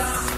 stop.